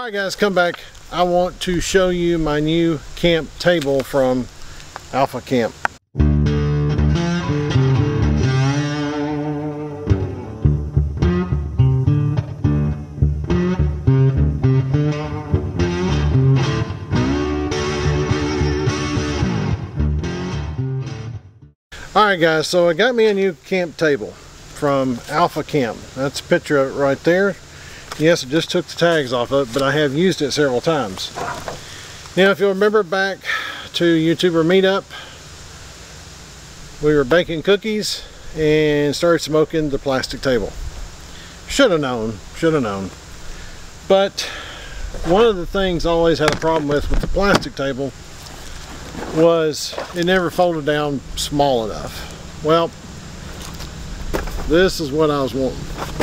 Alright guys, come back. I want to show you my new camp table from Alpha Camp. Alright guys, so I got me a new camp table from Alpha Camp. That's a picture of it right there. Yes, I just took the tags off of it, but I have used it several times. Now, if you'll remember back to YouTuber Meetup, we were baking cookies and started smoking the plastic table. Should have known, should have known. But one of the things I always had a problem with with the plastic table was it never folded down small enough. Well, this is what I was wanting.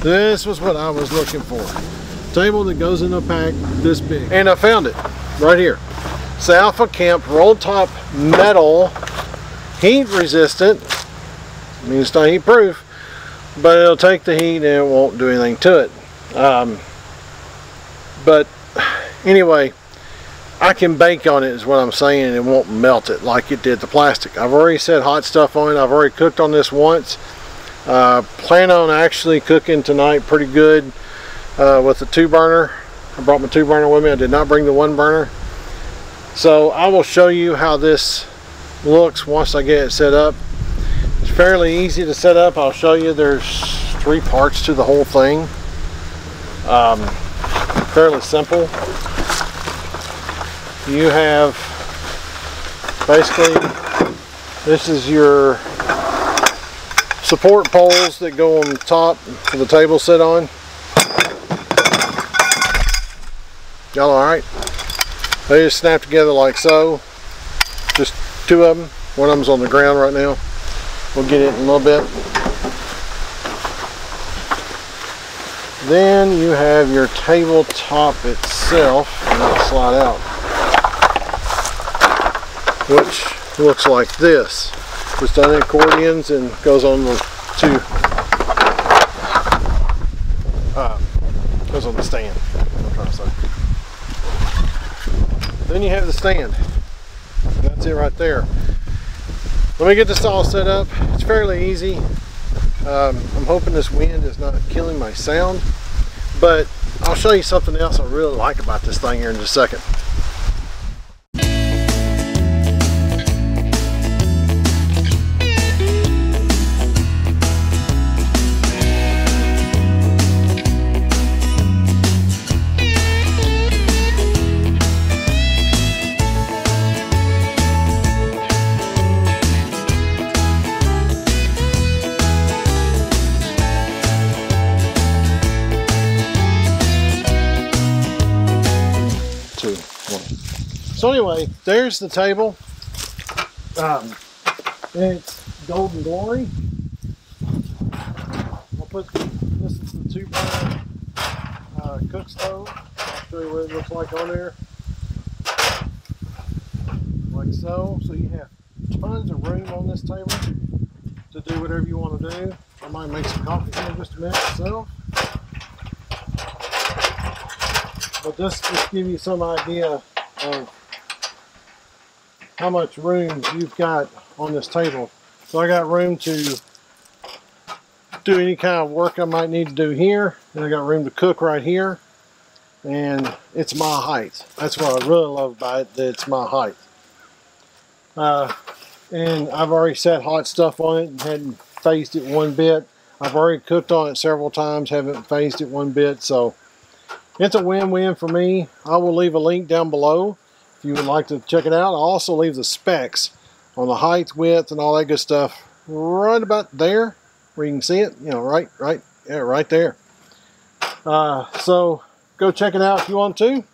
This was what I was looking for. Table that goes in a pack this big. And I found it right here. It's Alpha Camp roll top metal, heat resistant, I mean, it's not heat proof, but it'll take the heat and it won't do anything to it. Um, but anyway, I can bake on it is what I'm saying and it won't melt it like it did the plastic. I've already said hot stuff on it. I've already cooked on this once. Uh, plan on actually cooking tonight pretty good uh, with the two burner. I brought my two burner with me. I did not bring the one burner. So I will show you how this looks once I get it set up. It's fairly easy to set up. I'll show you there's three parts to the whole thing. Um, fairly simple you have basically this is your support poles that go on top for the table sit on. Y'all all right? They just snap together like so. Just two of them one of them's on the ground right now. We'll get it in a little bit. Then you have your tabletop itself. And it'll slide out. Which looks like this. It's done in accordions and goes on the two uh, goes on the stand. Then you have the stand. That's it right there. Let me get this all set up. It's fairly easy. Um, I'm hoping this wind is not killing my sound, but I'll show you something else I really like about this thing here in just a second. So anyway, there's the table. Um, it's Golden Glory. I'll put this is the two burner uh, cook stove. I'll show you what it looks like on there. Like so. So you have tons of room on this table to do whatever you want to do. I might make some coffee here in just a minute myself. But this just give you some idea of how much room you've got on this table. So I got room to do any kind of work I might need to do here. And I got room to cook right here. And it's my height. That's what I really love about it, that it's my height. Uh, and I've already set hot stuff on it and hadn't fazed it one bit. I've already cooked on it several times, haven't fazed it one bit. So it's a win-win for me. I will leave a link down below if you would like to check it out. I'll also leave the specs on the height, width, and all that good stuff right about there where you can see it. You know, right, right, yeah, right there. Uh, so go check it out if you want to.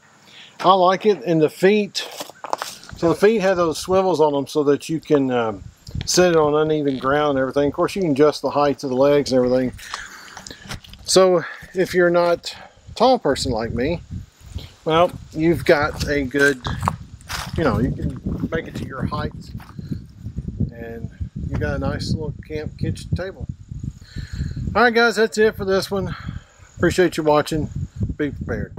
I like it. And the feet, so the feet have those swivels on them so that you can um, set it on uneven ground and everything. Of course, you can adjust the height of the legs and everything. So if you're not tall person like me, well, you've got a good you know, you can make it to your height and you got a nice little camp kitchen table. All right, guys, that's it for this one. Appreciate you watching. Be prepared.